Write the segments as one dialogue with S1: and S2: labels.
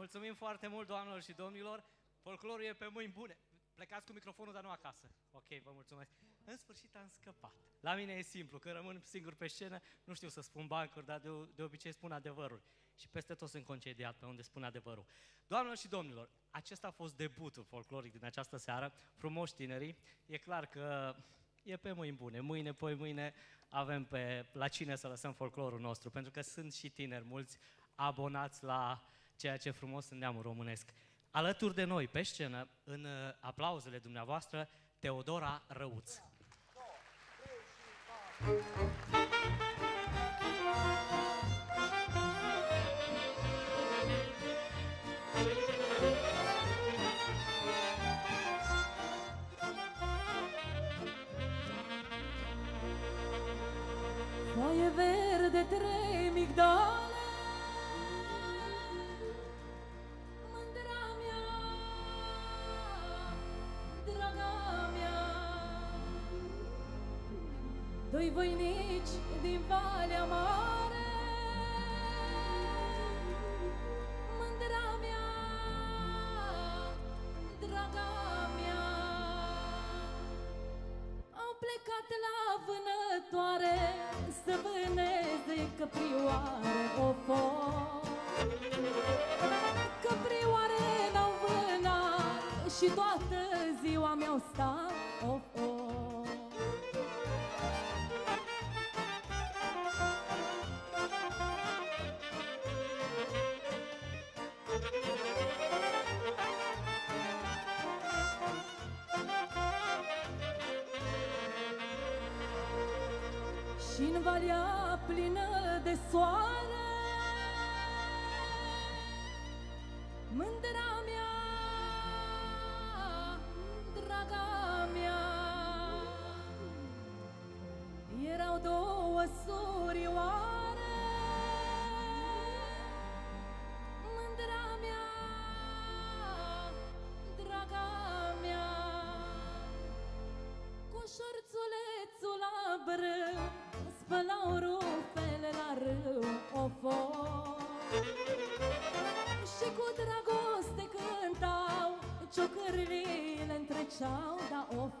S1: Mulțumim foarte mult, doamnelor și domnilor. Folclorul e pe mâini bune. Plecați cu microfonul, dar nu acasă. Ok, vă mulțumesc. În sfârșit am scăpat. La mine e simplu, că rămân singur pe scenă, nu știu să spun bancuri, dar de, de obicei spun adevărul. Și peste tot sunt concediat pe unde spun adevărul. Doamnelor și domnilor, acesta a fost debutul folcloric din această seară. Frumoși tinerii. E clar că e pe mâini bune. Mâine, poi mâine avem pe la cine să lăsăm folclorul nostru, pentru că sunt și tineri mulți abonați la ceea ce frumos în neamul românesc. Alături de noi, pe scenă, în uh, aplauzele dumneavoastră, Teodora Răuț.
S2: Foaie verde, trei migdale Doi voinici din Valea Mare Mândra mea, draga mea au plecat la vânătoare Să vâneze căprioare o Căprioare n-au vânat Și toată în valea plină de soare Ciocările întreceau, da of.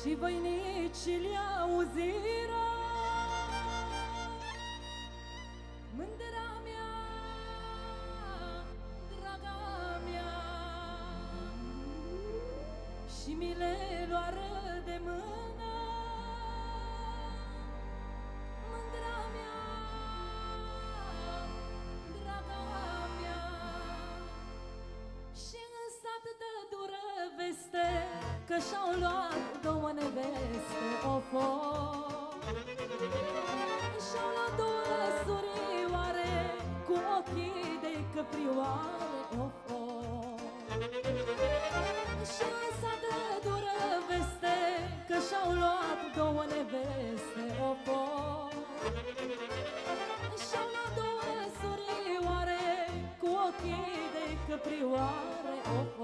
S2: Și voinicii le auzi și-au luat două neveste of, of. Și-au luat două surioare Cu ochii de căprioare of, of. Și în sat de dură veste Că și-au luat două neveste of, of. Și-au luat două surioare Cu ochii de căprioare of,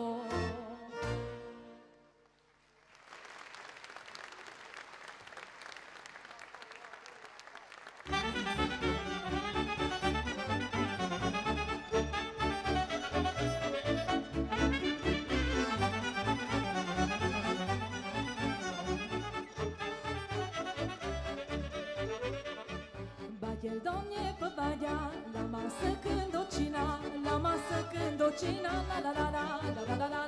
S2: of. Bagel domne pe bagea La masă când o cina La masă când o cina La la la la la la la la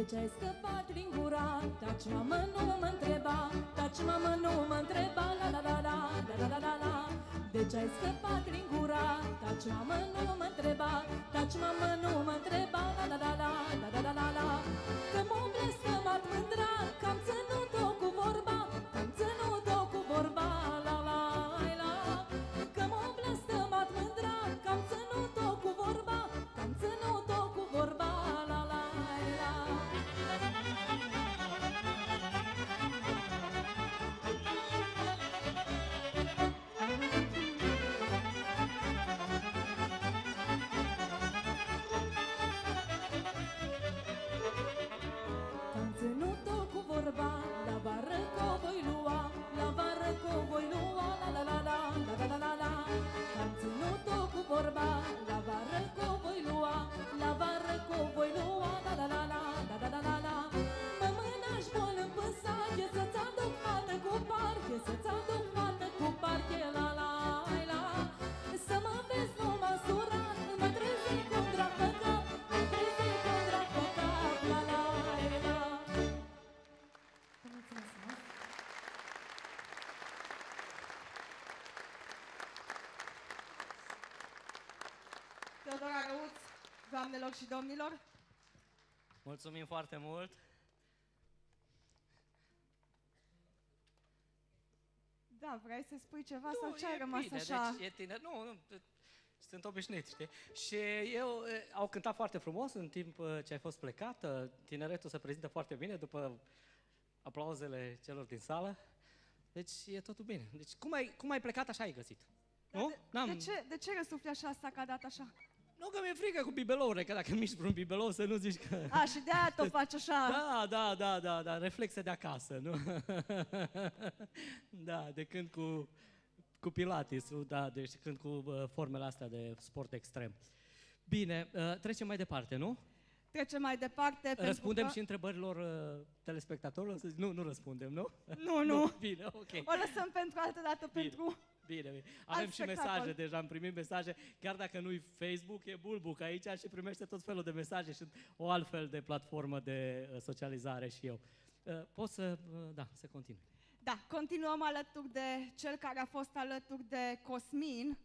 S2: De ce ai scăpat din gura? Taci, mamă, nu mă întreba Taci, mamă, nu mă întreba La la la la, la la la la la De ce ai scăpat din gura? Taci, mamă, nu mă întreba Taci, mamă, nu mă întreba La la la la, la la la la la Că mă obresc, că m-ar mândra Că am
S3: Teodora Răuț, doamnelor și domnilor,
S1: Mulțumim foarte mult.
S3: da, vrei să spui ceva
S1: Nu,
S3: sau ce ai
S1: e
S3: rămas
S1: bine,
S3: așa?
S1: Deci e tiner. Nu, nu, d- sunt obișnuit, știi? Și eu, e, au cântat foarte frumos în timp uh, ce ai fost plecată. Tineretul se prezintă foarte bine după aplauzele celor din sală. Deci e totul bine. Deci cum ai, cum ai plecat, așa ai găsit. Nu?
S3: De,
S1: N-am-
S3: de, ce, de ce răsufli așa asta că a dat așa?
S1: Nu că mi-e frică cu bibelourile, că dacă miști vreun bibelou să nu zici că...
S3: A, și de aia tot faci așa.
S1: Da, da, da, da, da, reflexe de acasă, nu? da, de când cu, cu pilatesul, da, deci când cu uh, formele astea de sport extrem. Bine, uh, trecem mai departe, nu?
S3: Trecem mai departe pentru
S1: Răspundem
S3: că...
S1: și întrebărilor uh, telespectatorilor? Să zic- Nu, nu răspundem, nu?
S3: Nu, nu.
S1: Bine, ok.
S3: O lăsăm pentru altă dată
S1: Bine.
S3: pentru...
S1: Bine, bine. Avem și
S3: spectacol.
S1: mesaje deja, am primit mesaje, chiar dacă nu-i Facebook, e Bulbuc aici și primește tot felul de mesaje și o altfel de platformă de uh, socializare și eu. Uh, Poți să, uh, da, să continui.
S3: Da, continuăm alături de cel care a fost alături de Cosmin,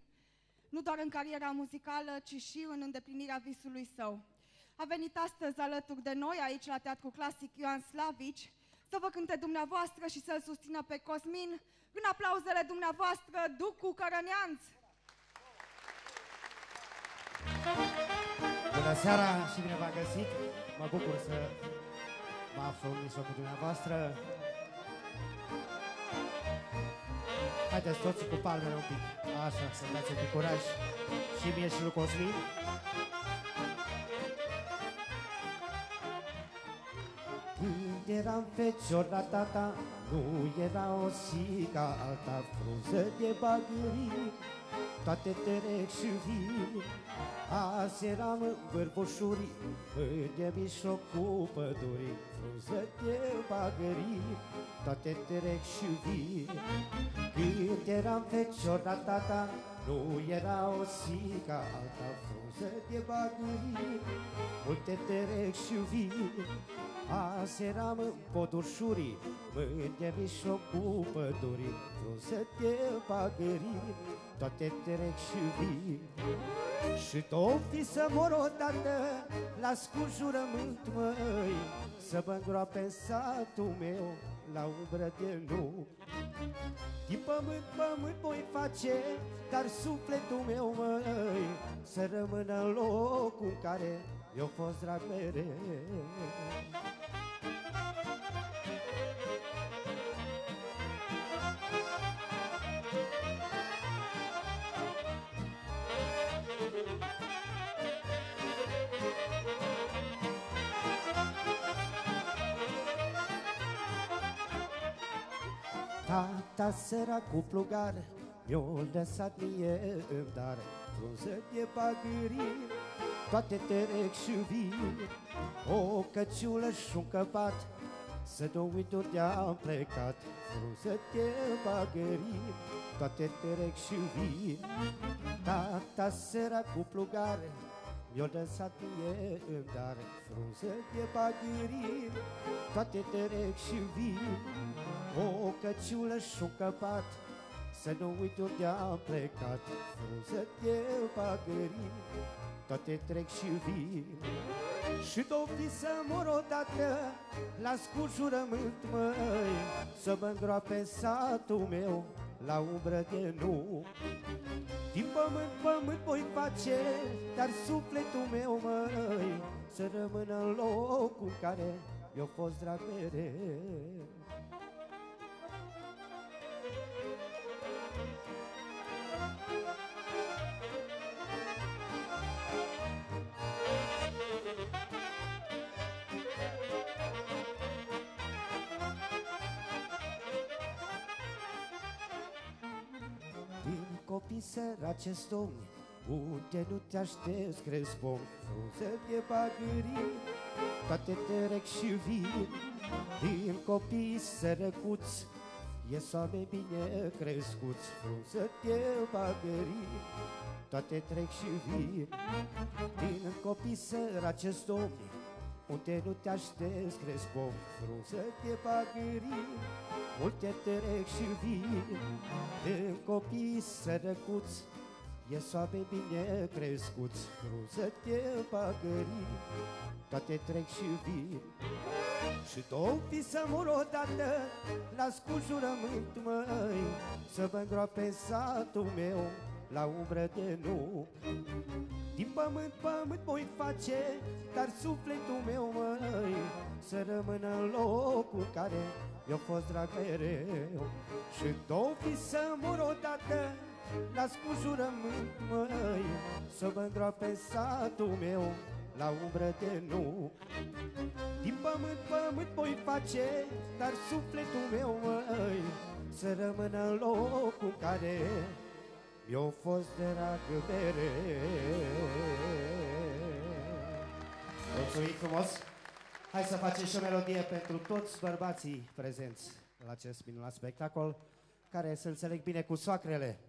S3: nu doar în cariera muzicală, ci și în îndeplinirea visului său. A venit astăzi alături de noi, aici la Teatru Clasic Ioan Slavici, să vă cânte dumneavoastră și să-l susțină pe Cosmin în aplauzele dumneavoastră, Ducu Cărăneanț.
S4: Bună seara și bine v-am găsit. Mă bucur să mă aflu în mijlocul dumneavoastră. Haideți toți cu palmele un pic. Așa, să dați un pic curaj. Și mie și lui Cosmin. Eram fecior la tata, nu era o sica alta frunză de bagării, toate trec și vii. Azi eram în vârboșurii, în mijlocul pădurii, frunză de bagării, toate trec și vii. Când eram fecior la tata, nu era o sica alta frunză de bagării, multe trec și vii. Azi eram în podușurii, mâine mijlocul pădurii, frunză de bagării, toate trec și vii. Și tot fi să mor odată, las cu jurământ, măi, să mă îngroape în satul meu, la umbră de nu. Din pământ, pământ voi face, dar sufletul meu, măi, să rămână în locul în care eu fost drag mereu. Tata săra cu plugar Mi-o lăsat mie în dar Frunză de bagării Toate terec și vii O căciulă și un căpat Să nu uit unde am plecat Frunză de bagării Toate terec și vii Tata săra cu plugar Mi-o lăsat mie în dar frunză de bagârii Toate trec și vin O căciulă și un căpat Să nu uit unde am plecat. Frunză de bagârii Toate trec și vin. Și dovdi să mor odată La scurt jurământ, măi Să mă îngroape satul meu La umbră de nu Din pământ, pământ voi face Dar sufletul meu, măi Să rămână în locul care Mi-a fost drag mereu copii săraci domni Unde nu te aștepți, crezi pom Frunze de bagării? Toate trec și vin Din copii sărăcuți Ies oameni bine crescuți Frunze de bagării? Toate trec și vin Din copii săraci domni unde nu te aștepți, crezi pom Frunză de bagării Multe trec și vin În copii sărăcuți E soabe bine crescuți Frunză de bagării Toate trec și vin Și două fi să mor odată Las cu jurământ, măi Să mă îngroape satul meu La umbră de nu din pământ, pământ voi face Dar sufletul meu, măi Să rămână în locul care i-a fost drag mereu. Și două fi să mor odată Las cu jurământ, măi Să mă îngroape satul meu La umbră de nu Din pământ, pământ voi face Dar sufletul meu, măi Să rămână în locul care mi-a fost drag mereu
S5: Mulțumim frumos! Hai să facem și o melodie pentru toți bărbații prezenți la acest minunat spectacol, care se înțeleg bine cu soacrele.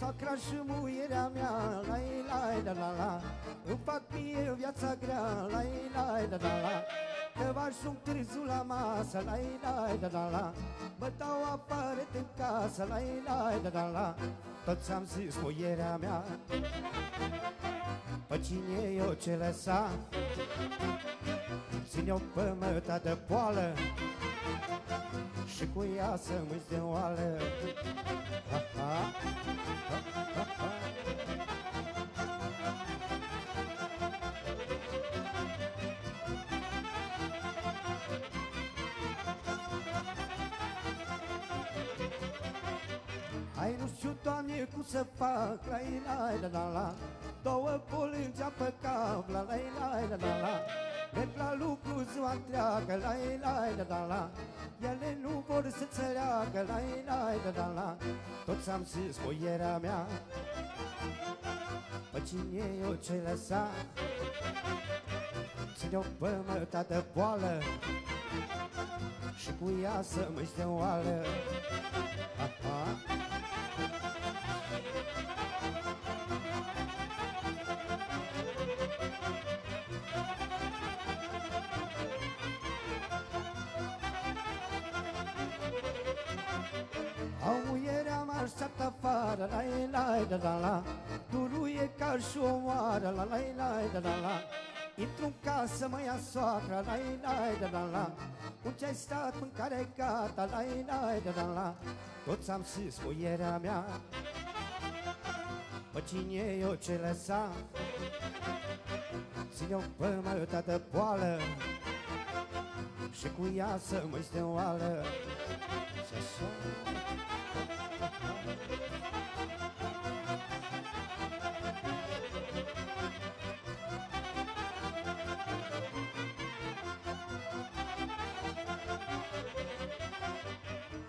S4: Ai soacra și muierea mea, la la la la la. Îmi fac mie viața grea, la la la la la. Că vă ajung târziu la masă, la la la la la. Mă dau afară din casă, la la la la la. Tot ți-am zis muierea mea Pe cine eu ce lăsa? Ține-o pe măta de poală Și cu ea să mă de oală. Ha, ha. Hai nu știu, Doamne, cum să fac. La la la la la. Două polângi pe cap La la la la la la. Merg la lucru ziua întreagă. La la la la la Ele nu vor să înțeleagă. La la la la la Toți am zis boierea mea. Pe cine eu ce lăsa? Ține-o pe măta de boală Și cu ea să mă de oală ha, la la la. La Duruie ca și o moară, la la la la la la. Intru în casă, mă ia soacra, la la la la la. Unde ai stat, mâncare gata, la la la la la. Toți am zis muierea mea Pe cine eu ce lăsa? Ține-o pe măta de boală Și cu ea să mă stea oală. Și așa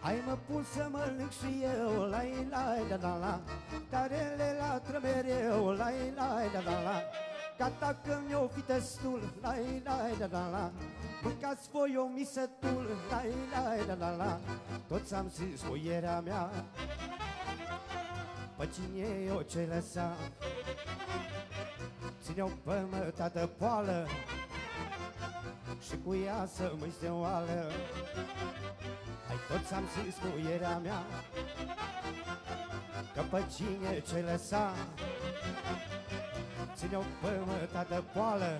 S4: Hai mă pun să mănânc și eu, la la da da la. Darele latră mereu, la la da da la. Gata că mi-o fi destul, la la da da la. Mâncați voi o misătul, la la da da la. Toți am zis boierea mea. Pe cine eu ce lăsa? Ține-o pe măta de poală Și cu ea să mă de oală Hai toți am zis boierea mea Că pe cine ce lăsa Ține-o pe măta de poală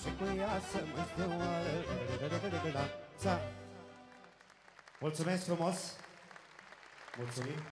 S4: Și cu ea să mă de oală Mulțumesc frumos! Mulțumim!